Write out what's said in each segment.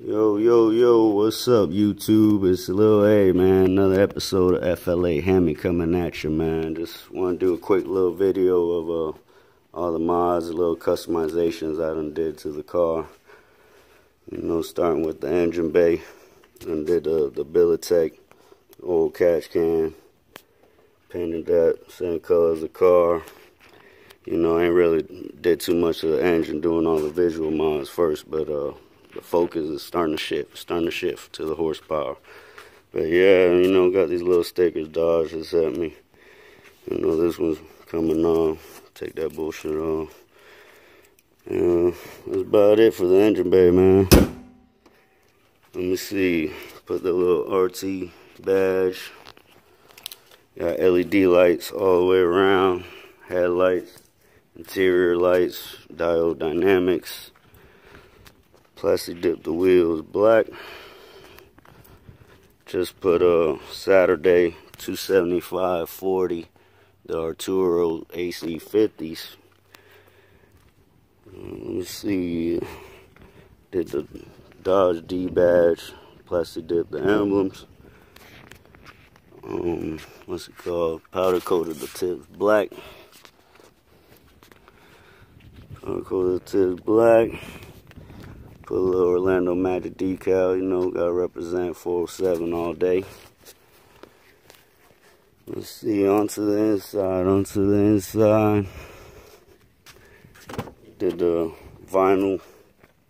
Yo, yo, yo, what's up, YouTube? It's Lil A, man. Another episode of FLA Hemi coming at you, man. Just want to do a quick little video of uh, all the mods, little customizations I done did to the car. You know, starting with the engine bay. and did the, the Bilitech oil catch can. Painted that same color as the car. You know, I ain't really did too much of the engine doing all the visual mods first, but uh, the focus is starting to shift, starting to shift to the horsepower. But yeah, you know, got these little stickers Dodge has sent me. You know, this one's coming off. Take that bullshit off. Yeah, that's about it for the engine bay, man. Let me see. Put the little RT badge. Got LED lights all the way around. Headlights, interior lights, diode dynamics. Plastic dip the wheels black. Just put a Saturday 275 40 the Atturo AC50s. Let me see. Did the Dodge D badge, plastic dip the emblems. Um, what's it called? Powder coated the tips black. Powder coated the tips black. Put a little Orlando Magic decal, you know, gotta represent 407 all day. Let's see, onto the inside, onto the inside. Did the vinyl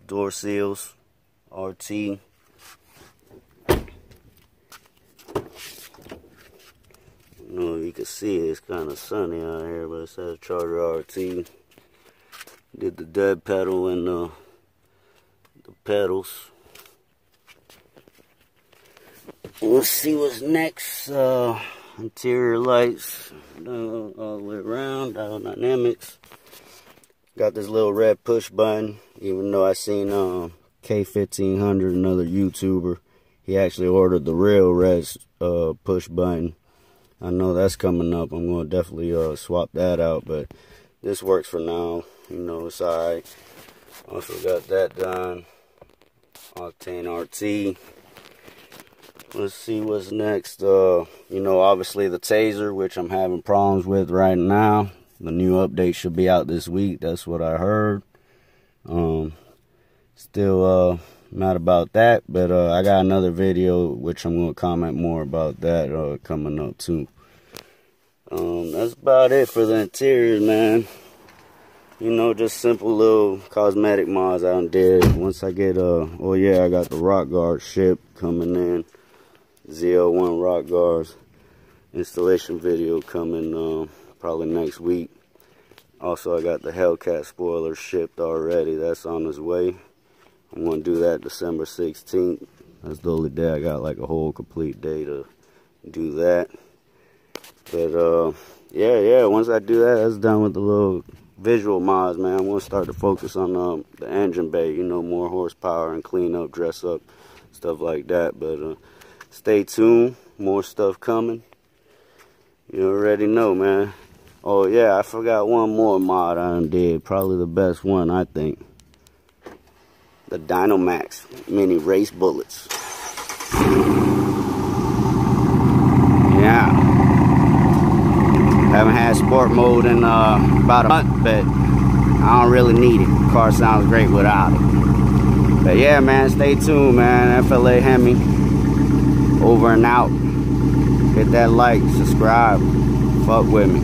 door seals, RT. You know, you can see it, it's kind of sunny out here, but it says Charger RT. Did the dead pedal and the, the pedals. Let's see what's next. Uh, interior lights all the way around, dynamics. Got this little red push button, even though I seen um, K1500, another YouTuber, he actually ordered the real red uh, push button. I know that's coming up. I'm going to definitely uh, swap that out, but this works for now. You know, it's alright. Also got that done. Octane RT. Let's see what's next. Uh, you know, obviously the Tazer, which I'm having problems with right now. The new update should be out this week. That's what I heard. Um, still uh, not about that, but uh, I got another video which I'm going to comment more about that uh, coming up too. Um, that's about it for the interior, man. You know, just simple little cosmetic mods I did. Once I get, uh, oh yeah, I got the rock guard ship coming in. ZL1 rock guards installation video coming um, probably next week. Also, I got the Hellcat spoiler shipped already. That's on its way. I'm going to do that December 16th. That's the only day I got like a whole complete day to do that. But, uh, yeah, yeah, once I do that, that's done with the little visual mods, man. I'm going to start to focus on um, the engine bay, you know, more horsepower and clean up, dress up, stuff like that. But, uh, stay tuned. More stuff coming. You already know, man. Oh, yeah, I forgot one more mod I did. Probably the best one, I think. The Dynomax Mini Race Bullets. Yeah. Haven't had sport mode in uh, about a month, but I don't really need it. The car sounds great without it. But yeah, man, stay tuned, man. FLA Hemi over and out. Hit that like, subscribe, fuck with me.